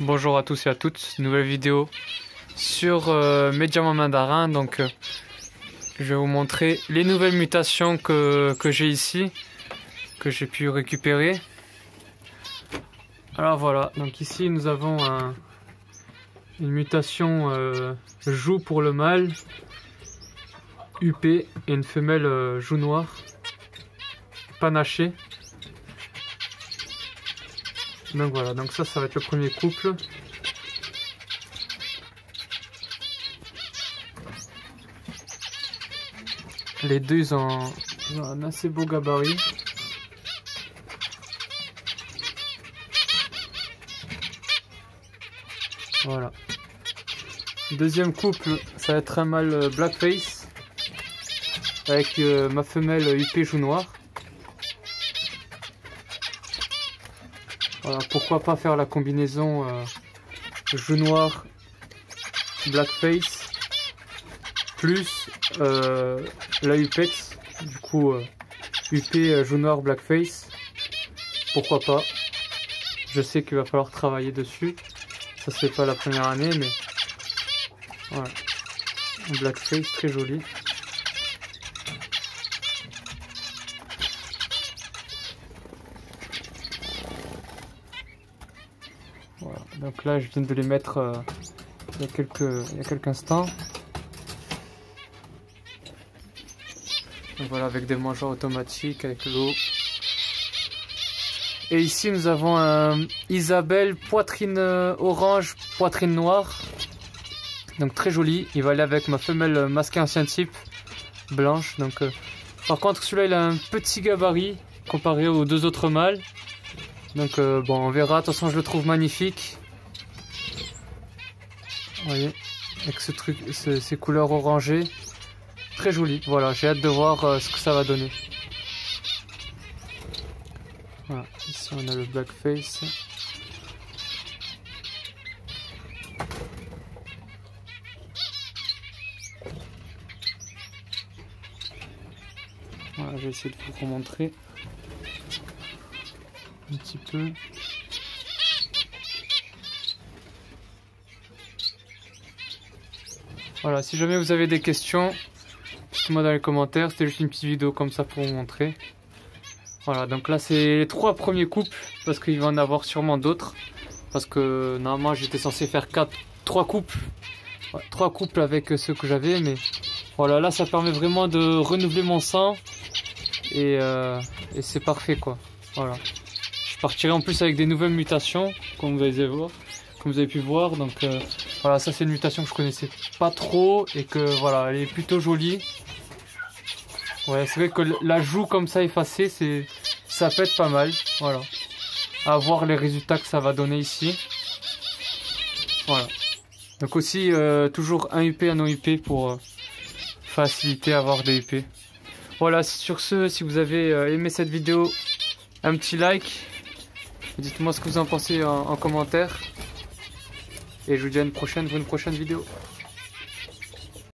Bonjour à tous et à toutes, nouvelle vidéo sur euh, mes diamants mandarins. Donc, euh, je vais vous montrer les nouvelles mutations que, que j'ai ici, que j'ai pu récupérer. Alors voilà, donc ici nous avons un, une mutation euh, joue pour le mâle, UP et une femelle euh, joue noire, panachée. Donc voilà, donc ça, ça va être le premier couple. Les deux, ils ont, un assez beau gabarit. Voilà. Deuxième couple, ça va être un mâle euh, blackface avec euh, ma femelle UP joue noir. Pourquoi pas faire la combinaison euh, joue noir blackface plus euh, la UPEX, du coup euh, UP euh, joue noir blackface. Pourquoi pas? Je sais qu'il va falloir travailler dessus. Ça se fait pas la première année, mais voilà. Blackface très joli. Donc là, je viens de les mettre euh, il, y a quelques, il y a quelques instants. Donc voilà, avec des mangeurs automatiques, avec l'eau. Et ici, nous avons un Isabelle poitrine euh, orange, poitrine noire. Donc très joli. Il va aller avec ma femelle masquée ancien type blanche. Donc, euh, par contre, celui-là, il a un petit gabarit comparé aux deux autres mâles. Donc euh, bon, on verra. De toute façon, je le trouve magnifique. Vous voyez, avec ce truc, ce- ces couleurs orangées, très joli. Voilà, j'ai hâte de voir euh, ce que ça va donner. Voilà, ici on a le blackface. Voilà, je vais essayer de vous remontrer un petit peu. Voilà, si jamais vous avez des questions, dites-moi dans les commentaires. C'était juste une petite vidéo comme ça pour vous montrer. Voilà, donc là c'est les trois premiers couples parce qu'il va en avoir sûrement d'autres. Parce que normalement j'étais censé faire quatre, trois couples, trois couples avec ceux que j'avais, mais voilà, là ça permet vraiment de renouveler mon sang et, euh, c'est parfait quoi. Voilà. Je partirai en plus avec des nouvelles mutations, comme vous avez voir, comme vous avez pu voir. Donc euh, voilà, ça c'est une mutation que je connaissais pas trop et que voilà, elle est plutôt jolie. Ouais, c'est vrai que la joue comme ça effacée, c'est ça peut être pas mal. Voilà. À voir les résultats que ça va donner ici. Voilà. Donc aussi euh, toujours un UP, un non UP pour euh, faciliter avoir des UP. Voilà, sur ce, si vous avez euh, aimé cette vidéo, un petit like. Dites-moi ce que vous en pensez en, en commentaire. Et je vous dis à une prochaine pour une prochaine vidéo.